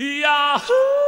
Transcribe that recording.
Yahoo!